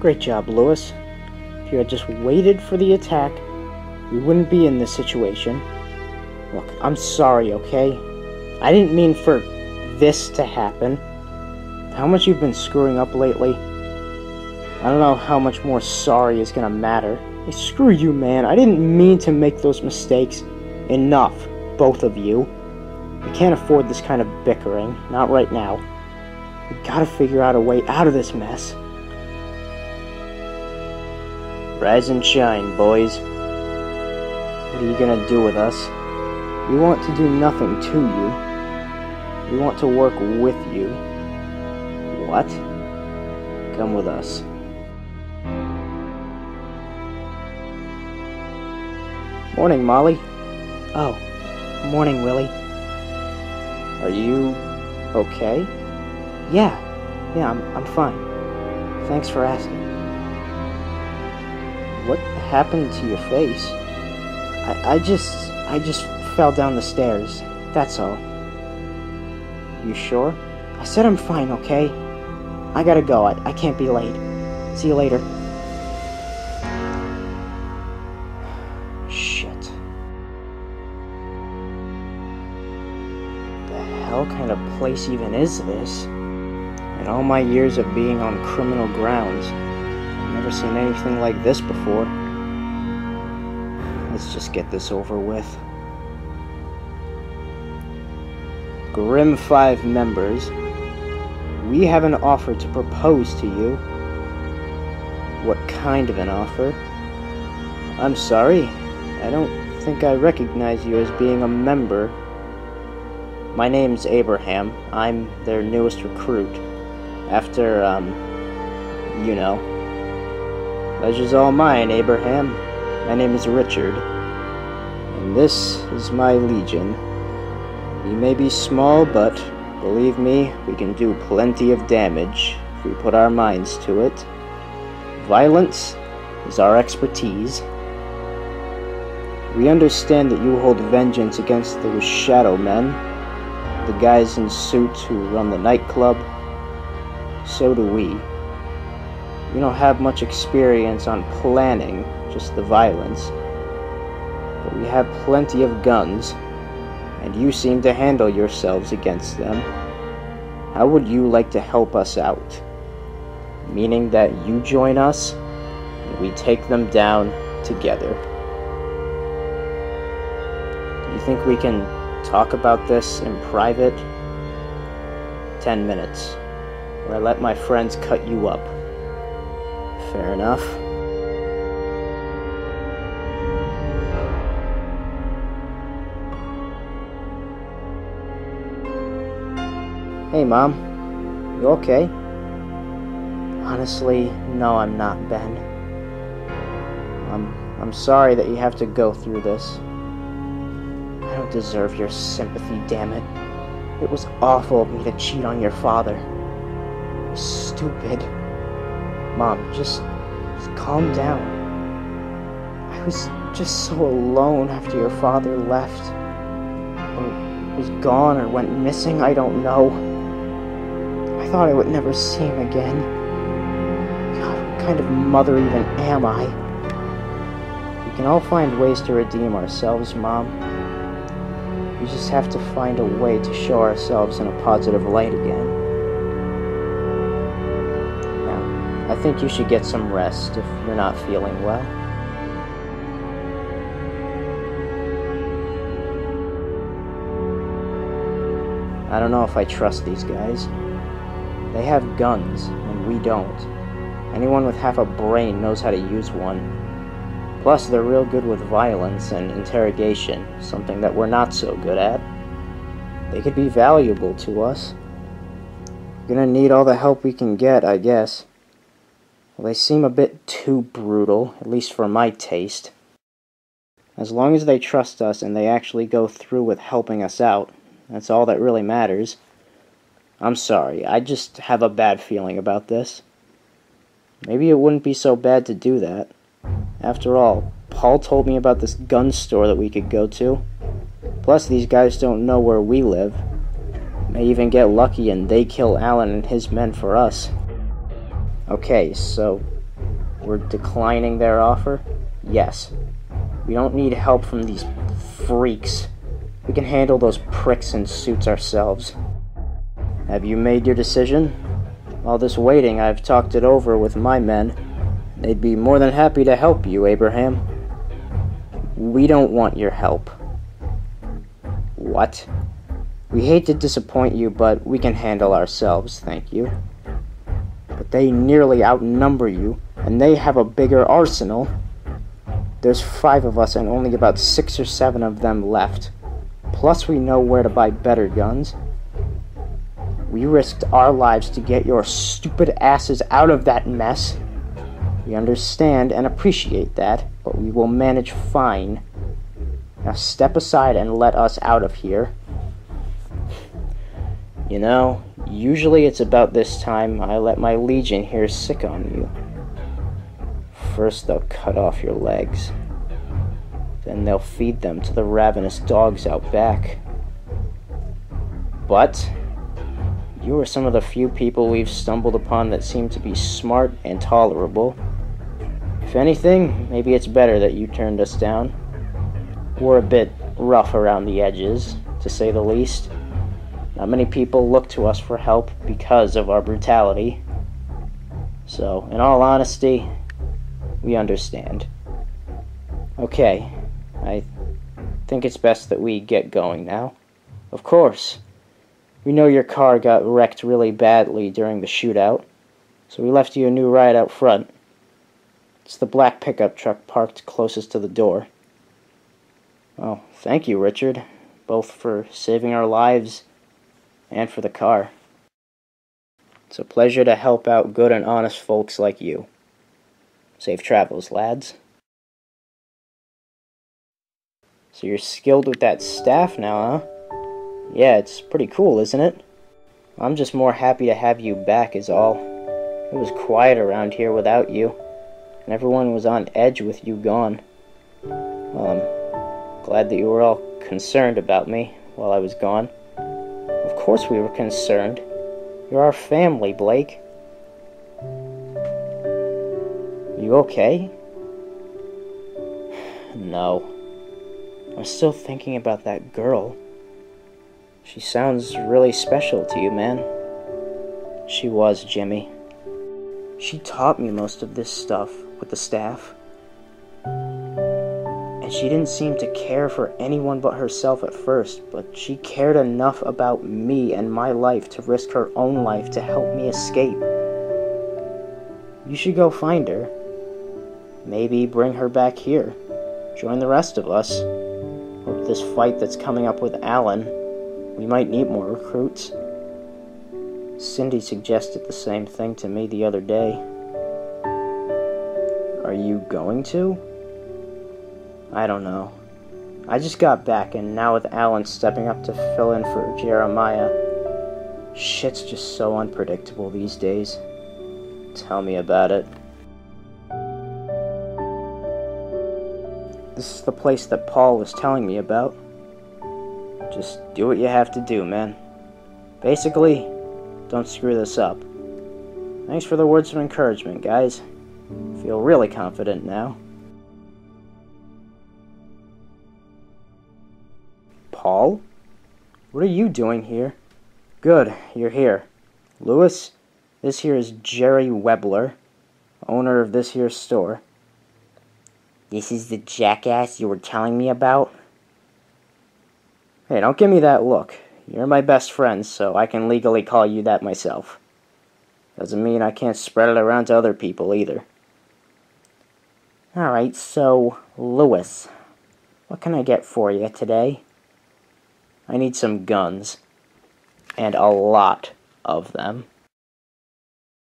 Great job, Louis. If you had just waited for the attack, we wouldn't be in this situation. Look, I'm sorry, okay? I didn't mean for this to happen. How much you've been screwing up lately? I don't know how much more sorry is gonna matter. Hey, screw you, man. I didn't mean to make those mistakes. Enough, both of you. We can't afford this kind of bickering. Not right now. We gotta figure out a way out of this mess. Rise and shine, boys. What are you gonna do with us? We want to do nothing to you. We want to work with you. What? Come with us. Morning, Molly. Oh, morning, Willie. Are you okay? Yeah, yeah, I'm, I'm fine. Thanks for asking. What happened to your face? I, I just, I just fell down the stairs. That's all. You sure? I said I'm fine, okay? I gotta go. I, I can't be late. See you later. Shit. The hell kind of place even is this? In all my years of being on criminal grounds, never seen anything like this before. Let's just get this over with. Grim 5 members, we have an offer to propose to you. What kind of an offer? I'm sorry, I don't think I recognize you as being a member. My name's Abraham. I'm their newest recruit. After, um, you know. Pleasure's all mine, Abraham. My name is Richard. And this is my legion. We may be small, but believe me, we can do plenty of damage if we put our minds to it. Violence is our expertise. We understand that you hold vengeance against those shadow men, the guys in suits who run the nightclub. So do we. We don't have much experience on planning, just the violence. But we have plenty of guns and you seem to handle yourselves against them. How would you like to help us out? Meaning that you join us, and we take them down together. Do you think we can talk about this in private? Ten minutes, or I let my friends cut you up. Fair enough. Hey, Mom. You okay? Honestly, no, I'm not, Ben. I'm, I'm sorry that you have to go through this. I don't deserve your sympathy, damn it. It was awful of me to cheat on your father. Stupid. Mom, just, just calm down. I was just so alone after your father left. Or was gone or went missing, I don't know. I thought I would never see him again. God, what kind of mother even am I? We can all find ways to redeem ourselves, Mom. We just have to find a way to show ourselves in a positive light again. I think you should get some rest if you're not feeling well. I don't know if I trust these guys. They have guns, and we don't. Anyone with half a brain knows how to use one. Plus, they're real good with violence and interrogation, something that we're not so good at. They could be valuable to us. We're gonna need all the help we can get, I guess. Well, they seem a bit too brutal, at least for my taste. As long as they trust us and they actually go through with helping us out, that's all that really matters. I'm sorry, I just have a bad feeling about this. Maybe it wouldn't be so bad to do that. After all, Paul told me about this gun store that we could go to. Plus, these guys don't know where we live. May even get lucky and they kill Alan and his men for us. Okay, so we're declining their offer? Yes. We don't need help from these freaks. We can handle those pricks in suits ourselves. Have you made your decision? All this waiting, I've talked it over with my men. They'd be more than happy to help you, Abraham. We don't want your help. What? We hate to disappoint you, but we can handle ourselves, thank you. They nearly outnumber you, and they have a bigger arsenal. There's five of us and only about six or seven of them left. Plus, we know where to buy better guns. We risked our lives to get your stupid asses out of that mess. We understand and appreciate that, but we will manage fine. Now step aside and let us out of here. You know, usually it's about this time I let my legion here sic on you. First they'll cut off your legs. Then they'll feed them to the ravenous dogs out back. But you are some of the few people we've stumbled upon that seem to be smart and tolerable. If anything, maybe it's better that you turned us down. We're a bit rough around the edges, to say the least. Not many people look to us for help because of our brutality. So, in all honesty, we understand. Okay, I think it's best that we get going now. Of course. We know your car got wrecked really badly during the shootout, so we left you a new ride out front. It's the black pickup truck parked closest to the door. Well, thank you, Richard, both for saving our lives and for the car. It's a pleasure to help out good and honest folks like you. Safe travels, lads. So you're skilled with that staff now, huh? Yeah, it's pretty cool, isn't it? I'm just more happy to have you back, is all. It was quiet around here without you, and everyone was on edge with you gone. I'm glad that you were all concerned about me while I was gone. Course we were concerned. You're our family, Blake. You okay? No. I'm still thinking about that girl. She sounds really special to you, man. She was, Jimmy. She taught me most of this stuff with the staff. And she didn't seem to care for anyone but herself at first, but she cared enough about me and my life to risk her own life to help me escape. You should go find her. Maybe bring her back here. Join the rest of us. Hope this fight that's coming up with Alan we might need more recruits. Cindy suggested the same thing to me the other day. Are you going to? I don't know. I just got back, and now with Alan stepping up to fill in for Jeremiah, shit's just so unpredictable these days. Tell me about it. This is the place that Paul was telling me about. Just do what you have to do, man. Basically, don't screw this up. Thanks for the words of encouragement, guys. Feel really confident now. Paul? What are you doing here? Good, you're here. Louis, this here is Jerry Webler, owner of this here store. This is the jackass you were telling me about? Hey, don't give me that look. You're my best friend, so I can legally call you that myself. Doesn't mean I can't spread it around to other people either. Alright, so, Louis, what can I get for you today? I need some guns. And a lot of them.